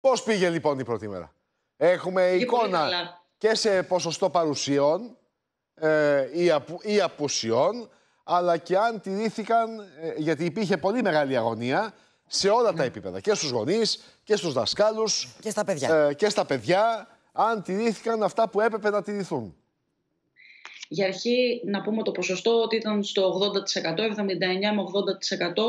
Πώς πήγε λοιπόν η πρώτη μέρα; Έχουμε εικόνα και σε ποσοστό παρουσιών ε, ή, απου, ή απουσιών, αλλά και αν τηρήθηκαν, ε, γιατί υπήρχε πολύ μεγάλη αγωνία σε όλα τα επίπεδα. Και στους γονείς και στους δασκάλους. Και στα παιδιά. Ε, και στα παιδιά, αν τηρήθηκαν αυτά που έπρεπε να τηρηθούν. Για αρχή να πούμε το ποσοστό ότι ήταν στο 80%, 79 με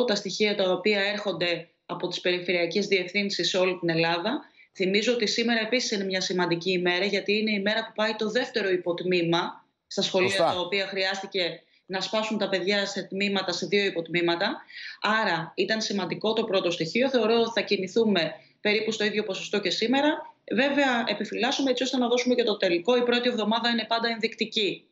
80% τα στοιχεία τα οποία έρχονται από τις περιφερειακές διευθύνσεις σε όλη την Ελλάδα. Θυμίζω ότι σήμερα επίσης είναι μια σημαντική ημέρα γιατί είναι η μέρα που πάει το δεύτερο υποτμήμα στα σχολεία τα οποία χρειάστηκε να σπάσουν τα παιδιά σε τμήματα, σε δύο υποτμήματα. Άρα ήταν σημαντικό το πρώτο στοιχείο. Θεωρώ ότι θα κινηθούμε περίπου στο ίδιο ποσοστό και σήμερα. Βέβαια, επιφυλάσσουμε έτσι ώστε να δώσουμε και το τελικό. Η πρώτη εβδομάδα είναι πάντα ενδεικτική.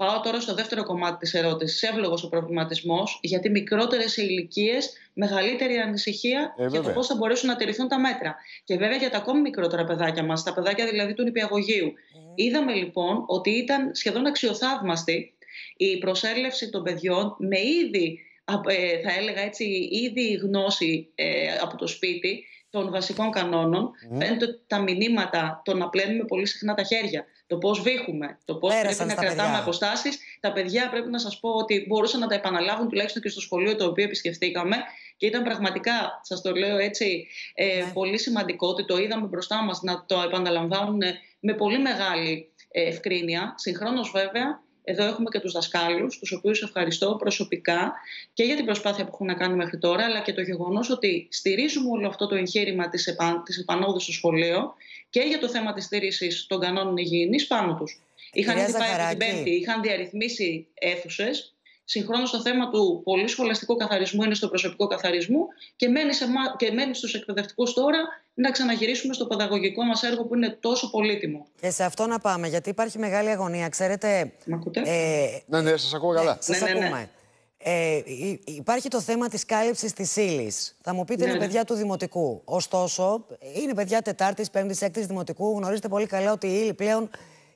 Πάω τώρα στο δεύτερο κομμάτι της ερώτησης. Εύλογος ο προβληματισμός, γιατί μικρότερες ηλικίες, μεγαλύτερη ανησυχία ε, για το πώς θα μπορέσουν να τηρηθούν τα μέτρα. Και βέβαια για τα ακόμη μικρότερα παιδάκια μας, τα παιδάκια δηλαδή του νηπιαγωγείου. Mm. Είδαμε λοιπόν ότι ήταν σχεδόν αξιοθαύμαστη η προσέλευση των παιδιών με ήδη, ε, θα έλεγα έτσι, ήδη γνώση ε, από το σπίτι των βασικών κανόνων. Mm. Φαίνεται ότι τα μηνύματα το να πλένουμε πολύ συχνά τα χέρια, το πώς βήχουμε, το πώς πρέπει να κρατάμε αποστάσεις. Τα παιδιά πρέπει να σας πω ότι μπορούσαν να τα επαναλάβουν τουλάχιστον και στο σχολείο το οποίο επισκεφτήκαμε. Και ήταν πραγματικά, σας το λέω έτσι, ε, ναι. πολύ σημαντικό ότι το είδαμε μπροστά μας να το επαναλαμβάνουν με πολύ μεγάλη ε, ευκρίνεια. Συγχρόνως, βέβαια, εδώ έχουμε και τους δασκάλους, τους οποίους ευχαριστώ προσωπικά και για την προσπάθεια που έχουν να κάνουν μέχρι τώρα, αλλά και το γεγονός ότι στηρίζουμε όλο αυτό το εγχείρημα της, επα... της επανόδου στο σχολείο και για το θέμα της στήριξης των κανόνων υγιεινής πάνω τους. Είχαν ήδη πάει την Πέμπτη, είχαν διαρρυθμίσει αίθουσες. Συγχρόνως το θέμα του πολύ σχολαστικού καθαρισμού είναι στο προσωπικό καθαρισμό και μένει, σε, και μένει στους εκπαιδευτικούς τώρα να ξαναγυρίσουμε στο παιδαγωγικό μας έργο που είναι τόσο πολύτιμο. Και σε αυτό να πάμε, γιατί υπάρχει μεγάλη αγωνία. Ξέρετε... Μ' ακούτε; Ε, ναι, ναι, σας ακούω καλά. Ναι, σας ναι, ναι, ακούμε. Ε, υπάρχει το θέμα της κάλυψης της ύλη. Θα μου πείτε, είναι ναι. παιδιά του Δημοτικού. Ωστόσο, είναι παιδιά Τετάρτης, Πέμπτης, Έκτης Δημοτικού. Γνωρίζετε πολύ καλά ότι η ύλη πλέον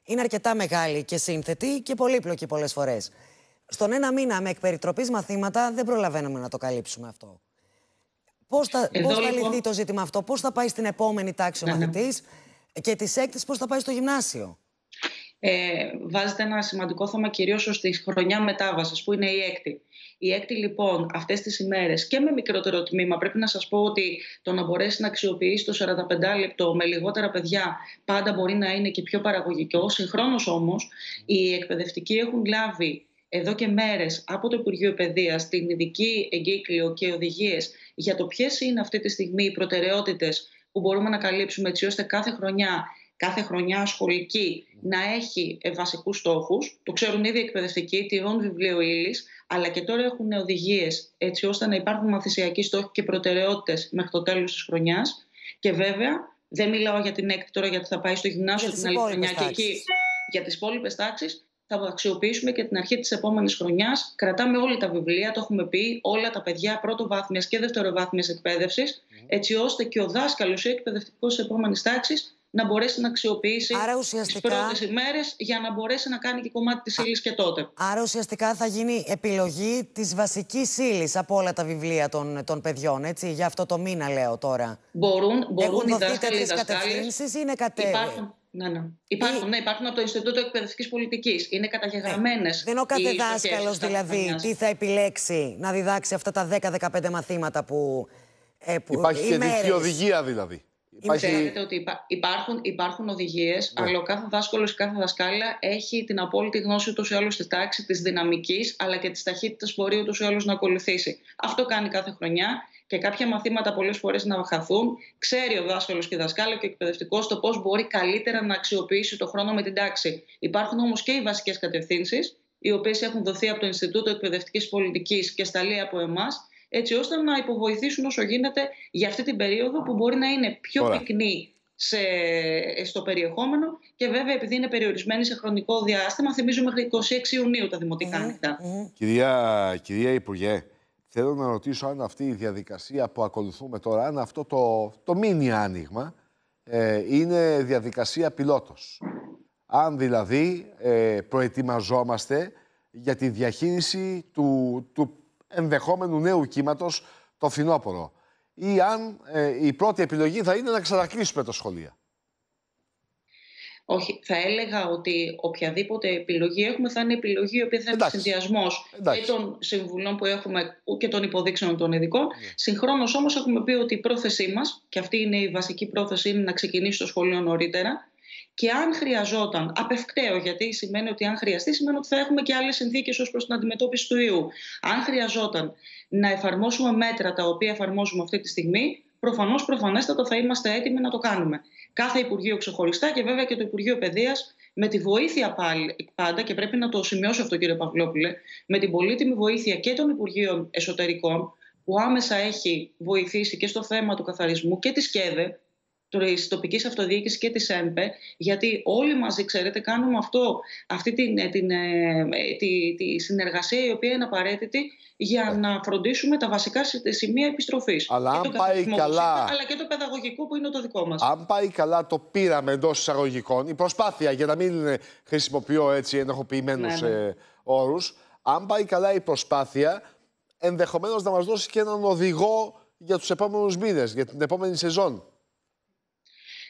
είναι αρκετά μεγάλη και σύνθετη και πολύπλοκη πολλές φορές. Στον ένα μήνα με εκπεριτροπής μαθήματα δεν προλαβαίνουμε να το καλύψουμε αυτό. Πώς θα, πώς θα λοιπόν... λυθεί το ζήτημα αυτό, πώς θα πάει στην επόμενη τάξη ο ναι, ναι. μαθητής; Και της έκτη, πώς θα πάει στο γυμνάσιο; Ε, βάζετε ένα σημαντικό θέμα κυρίως στη χρονιά μετάβασης, που είναι η έκτη. Η έκτη λοιπόν αυτές τις ημέρες και με μικρότερο τμήμα πρέπει να σας πω ότι το να μπορέσει να αξιοποιήσει το 45 λεπτό με λιγότερα παιδιά πάντα μπορεί να είναι και πιο παραγωγικό. Συγχρόνως όμως οι εκπαιδευτικοί έχουν λάβει εδώ και μέρες από το Υπουργείο Παιδείας την ειδική εγκύκλιο και οδηγίες για το ποιες είναι αυτή τη στιγμή οι προτεραιότητες που μπορούμε να καλύψουμε έτσι ώστε κάθε χρονιά κάθε χρονιά σχολική να έχει βασικούς στόχους. Το ξέρουν ήδη οι εκπαιδευτικοί, τηρούν βιβλίο ύλης, αλλά και τώρα έχουν οδηγίες έτσι ώστε να υπάρχουν μαθησιακοί στόχοι και προτεραιότητες μέχρι το τέλος της χρονιάς. Και βέβαια, δεν μιλάω για την έκτη τώρα γιατί θα πάει στο γυμνάσιο την άλλη χρονιά και εκεί για τις υπόλοιπες τάξεις θα αξιοποιήσουμε και την αρχή της επόμενης χρονιάς. Κρατάμε όλα τα βιβλία, το έχουμε πει, όλα τα παιδιά πρωτοβάθμιας και δευτεροβάθμιας εκπαίδευσης, έτσι ώστε και ο δάσκαλος ή εκπαιδευτικός της επόμενης τάξης να μπορέσει να αξιοποιήσει Άρα ουσιαστικά... τις πρώτες ημέρες για να μπορέσει να κάνει και κομμάτι της ύλης και τότε. Άρα ουσιαστικά θα γίνει επιλογή της βασικής ύλης από όλα τα βιβλία των, των παιδιών, έτσι, για αυτό το μήνα λέω τώρα. Μπορούν, μπορούν Έχουν οι δάσκαλοι, οι κατευθύνσεις ή είναι κατέ... Υπάρχουν. Ναι, ναι. Υπάρχουν, ναι, υπάρχουν από το Ινστιτούτο Εκπαιδευτικής Πολιτικής. Είναι καταγεγραμμένες. Ε, δεν είναι ο κάθε δάσκαλο δηλαδή τι θα επιλέξει να διδάξει αυτά τα 10-15 μαθήματα που. Ε, που Υπάρχει και δική οδηγία δηλαδή. Υπάρχει... Ξέρετε ότι υπάρχουν, υπάρχουν οδηγίες, ναι. αλλά ο κάθε δάσκαλος και κάθε δασκάλα έχει την απόλυτη γνώση ούτως ή άλλως στη τάξης της δυναμικής, αλλά και της ταχύτητας μπορεί ούτως ή άλλως να ακολουθήσει. Αυτό κάνει κάθε χρονιά και κάποια μαθήματα πολλές φορές να χαθούν. Ξέρει ο δάσκαλος και δασκάλα και ο εκπαιδευτικός το πώς μπορεί καλύτερα να αξιοποιήσει το χρόνο με την τάξη. Υπάρχουν όμως και οι βασικές κατευθύνσεις, οι οποίες έχουν δοθεί από το Ινστιτούτο Εκπαιδευτικής Πολιτικής και σταλεί από εμάς, έτσι ώστε να υποβοηθήσουν όσο γίνεται για αυτή την περίοδο που μπορεί να είναι πιο Ωραία. πυκνή σε, στο περιεχόμενο και βέβαια επειδή είναι περιορισμένη σε χρονικό διάστημα, θυμίζω μέχρι 26 Ιουνίου τα δημοτικά ανοιχτά. Κυρία, κυρία Υπουργέ, θέλω να ρωτήσω αν αυτή η διαδικασία που ακολουθούμε τώρα, αν αυτό το, το μίνι άνοιγμα ε, είναι διαδικασία πιλότος. Αν δηλαδή ε, προετοιμαζόμαστε για τη διαχείριση του, του ενδεχόμενου νέου κύματος το φθινόπωρο. ή αν ε, η πρώτη επιλογή θα είναι να ξανακλείσουμε τα σχολεία. Όχι, θα έλεγα ότι οποιαδήποτε επιλογή έχουμε θα είναι επιλογή η οποία θα είναι συνδυασμός και των συμβουλών που έχουμε και των υποδείξεων των ειδικών. Yeah. Ναι. Συγχρόνως όμως έχουμε πει ότι η πρόθεσή μας, και αυτή είναι η βασική πρόθεση, είναι να ξεκινήσει το σχολείο νωρίτερα. Και αν χρειαζόταν, απευκταίο, γιατί σημαίνει ότι αν χρειαστεί, σημαίνει ότι θα έχουμε και άλλες συνθήκες ως προς την αντιμετώπιση του ιού. Αν χρειαζόταν να εφαρμόσουμε μέτρα τα οποία εφαρμόζουμε αυτή τη στιγμή, προφανώς προφανέστατα θα είμαστε έτοιμοι να το κάνουμε. Κάθε Υπουργείο ξεχωριστά και βέβαια και το Υπουργείο Παιδείας με τη βοήθεια πάλι, πάντα, και πρέπει να το σημειώσω αυτό κύριε Παυλόπουλε, με την πολύτιμη βοήθεια και των Υπουργείων Εσωτερικών, που άμεσα έχει βοηθήσει και στο θέμα του καθαρισμού και της ΚΕΔΕ, της τοπικής αυτοδιοίκησης και της ΕΜΠΕ, γιατί όλοι μαζί, ξέρετε, κάνουμε αυτό, αυτή την, ε, την, ε, τη, τη συνεργασία η οποία είναι απαραίτητη για να φροντίσουμε τα βασικά σημεία επιστροφής. Αλλά αν πάει καλά. Αλλά και το παιδαγωγικό που είναι το δικό μας. Αν πάει καλά το πείραμε εντός εισαγωγικών, η προσπάθεια για να μην χρησιμοποιώ έτσι ενοχοποιημένους ναι, ναι. Ε, όρους, αν πάει καλά η προσπάθεια, ενδεχομένως να μας δώσει και έναν οδηγό για τους επόμενους μήνες, για την επόμενη σεζόν.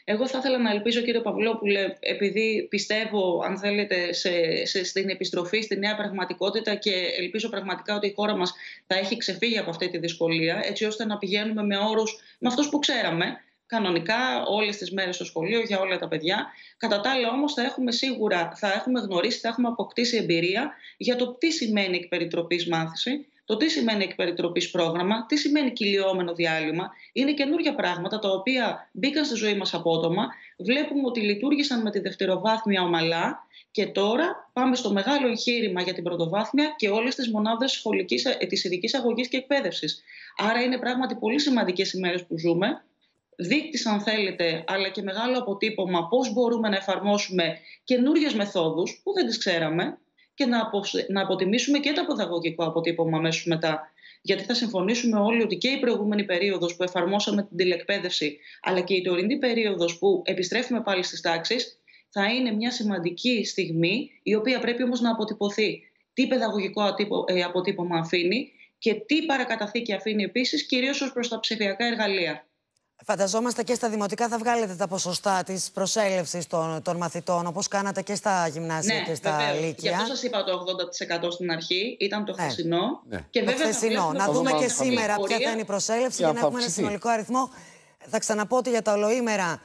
Εγώ θα ήθελα να ελπίζω, κύριε Παυλόπουλε, επειδή πιστεύω, αν θέλετε, σε, σε, στην επιστροφή, στη νέα πραγματικότητα και ελπίζω πραγματικά ότι η χώρα μας θα έχει ξεφύγει από αυτή τη δυσκολία, έτσι ώστε να πηγαίνουμε με όρους με αυτούς που ξέραμε, κανονικά όλες τις μέρες στο σχολείο για όλα τα παιδιά. Κατά τα άλλα, όμως, θα έχουμε σίγουρα, θα έχουμε γνωρίσει, θα έχουμε αποκτήσει εμπειρία για το τι σημαίνει εκ μάθηση το τι σημαίνει εκπεριτροπής πρόγραμμα, τι σημαίνει κυλιόμενο διάλειμμα. Είναι καινούργια πράγματα τα οποία μπήκαν στη ζωή μας απότομα. Βλέπουμε ότι λειτουργήσαν με τη δευτεροβάθμια ομαλά και τώρα πάμε στο μεγάλο εγχείρημα για την πρωτοβάθμια και όλες τις μονάδες ε, της ειδικής αγωγής και εκπαίδευσης. Άρα είναι πράγματι πολύ σημαντικές ημέρε που ζούμε. Δείκτης, αν θέλετε, αλλά και μεγάλο αποτύπωμα πώς μπορούμε να εφαρμόσουμε καινούριε μεθόδους που δεν τις ξέραμε και να, να αποτιμήσουμε και το παιδαγωγικό αποτύπωμα αμέσως μετά. Γιατί θα συμφωνήσουμε όλοι ότι και η προηγούμενη περίοδος που εφαρμόσαμε την τηλεκπαίδευση, αλλά και η τωρινή περίοδος που επιστρέφουμε πάλι στις τάξεις, θα είναι μια σημαντική στιγμή, η οποία πρέπει όμως να αποτυπωθεί. Τι παιδαγωγικό ε, αποτύπωμα αφήνει και τι παρακαταθήκη αφήνει επίσης, κυρίως ως προς τα ψηφιακά εργαλεία. Φανταζόμαστε και στα δημοτικά θα βγάλετε τα ποσοστά της προσέλευσης των, των μαθητών, όπως κάνατε και στα γυμνάσια ναι, και στα βεβαίως. λύκεια. Γι' αυτό σας είπα το 80% στην αρχή. Ήταν το ναι. χθεσινό. Ναι. Και το χθεσινό. Να δούμε και σήμερα ποια θα είναι η προσέλευση για να έχουμε ένα συνολικό αριθμό. Θα ξαναπώ ότι για τα ολοήμερα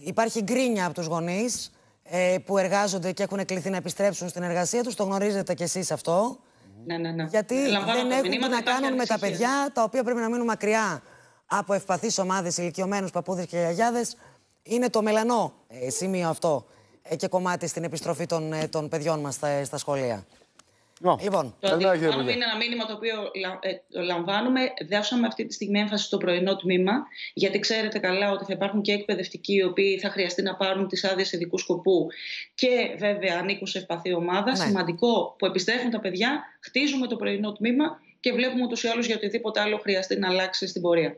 υπάρχει γκρίνια από τους γονείς ε, που εργάζονται και έχουν κληθεί να επιστρέψουν στην εργασία τους. Το γνωρίζετε κι εσείς αυτό. Ναι, ναι, ναι. Γιατί δεν έχουν να κάνουν με τα παιδιά τα οποία πρέπει να μείνουν μακριά από ευπαθείς ομάδες, ηλικιωμένους παππούδες και γιαγιάδες. Είναι το μελανό ε, σημείο αυτό ε, και κομμάτι στην επιστροφή των, ε, των παιδιών μας στα, στα σχολεία. No. Λοιπόν, το αντιλαμβάνομαι είναι ένα μήνυμα το οποίο ε, λαμβάνουμε. Δώσαμε αυτή τη στιγμή έμφαση στο πρωινό τμήμα, γιατί ξέρετε καλά ότι θα υπάρχουν και εκπαιδευτικοί οι οποίοι θα χρειαστεί να πάρουν τις άδειες ειδικού σκοπού και βέβαια ανήκουν σε ευπαθή ομάδα. Ναι. Σημαντικό που επιστρέφουν τα παιδιά, χτίζουμε το πρωινό τμήμα και βλέπουμε ούτως ή άλλως για οτιδήποτε άλλο χρειαστεί να αλλάξει στην πορεία.